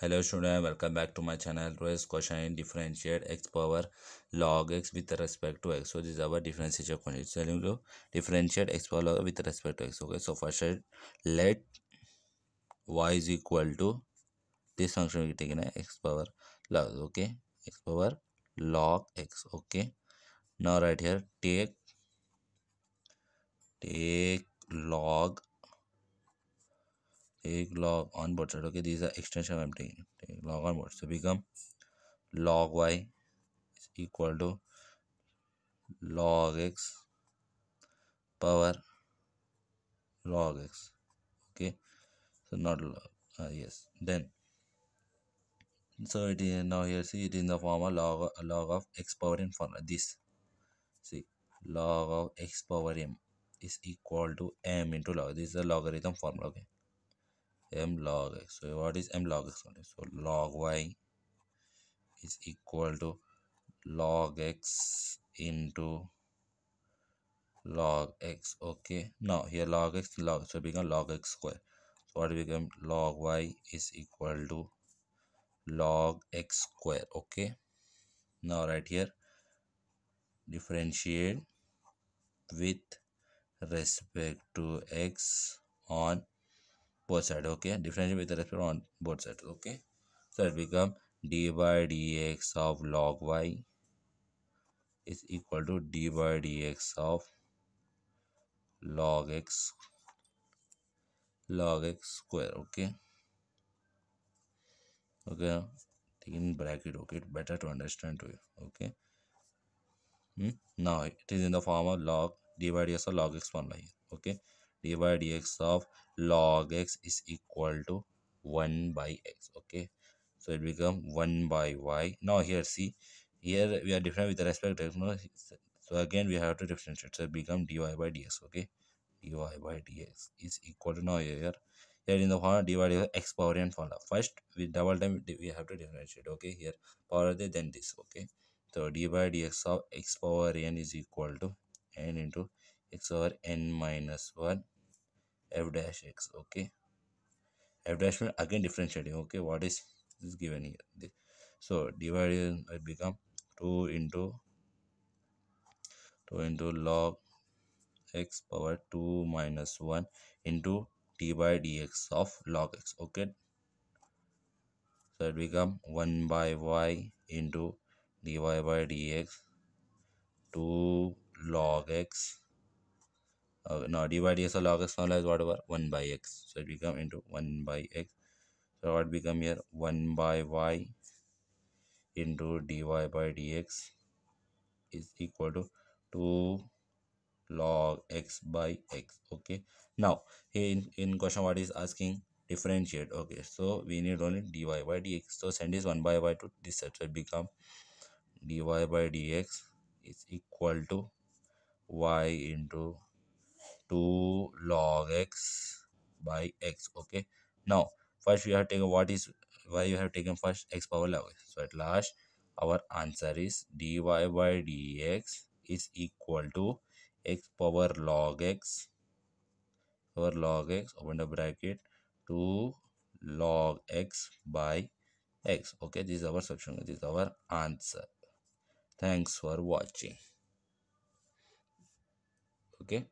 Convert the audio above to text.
Hello student, welcome back to my channel. Today's question differentiate x power log x with respect to x. So this is our differentiation question. It's telling you differentiate x power log with respect to x. Okay, so first let y is equal to this function we taken x power log. Okay, x power log x. Okay, now right here take take log take log on both side okay these are extension i'm taking take log on both so become log y is equal to log x power log x. Okay? So not log uh, yes. Then so it is now here see it is in the form of log log of x power n formula this. See log of x power m is equal to m into log. This is the logarithm formula okay m log x. So what is m log x? So log y is equal to log x into log x. Okay. Now here log x log so become log x square. So what become log y is equal to log x square. Okay. Now right here differentiate with respect to x on both sides okay differentiate with respect on both sides okay so it become d by dx of log y is equal to d by dx of log x log x square okay okay in bracket okay it's better to understand to you okay hmm? now it is in the form of log d by dx of log x formula here okay d by dx of log x is equal to 1 by x okay? So it become 1 by y. Now here see here we are different with respect to no so again we have to differentiate. So become dy by dx okay? Dy by dx is equal to now here here. In the formula dy x power n formula. First with double time we have to differentiate okay? Here power the then this okay? So dy by dx of x power n is equal to n into x over n minus 1 f dash x okay? F dash again differentiating okay? What is this given here? So divided it become 2 into 2 into log x power 2 minus 1 into d by dx of log x okay? So it become 1 by y into dy by dx 2 log x uh, now dy dx log x whatever 1 by x. So it become into 1 by x. So what become here? 1 by y into dy by dx is equal to 2 log x by x. Okay. Now in in question what is asking? Differentiate. Okay. So we need only dy by dx. So send this 1 by y to this side. So it become dy by dx is equal to y into 2 log x by x okay? Now first we have taken what is why you have taken first x power log x? So at last our answer is dy by dx is equal to x power log x power log x open the bracket 2 log x by x okay? This is our section this is our answer. Thanks for watching. Okay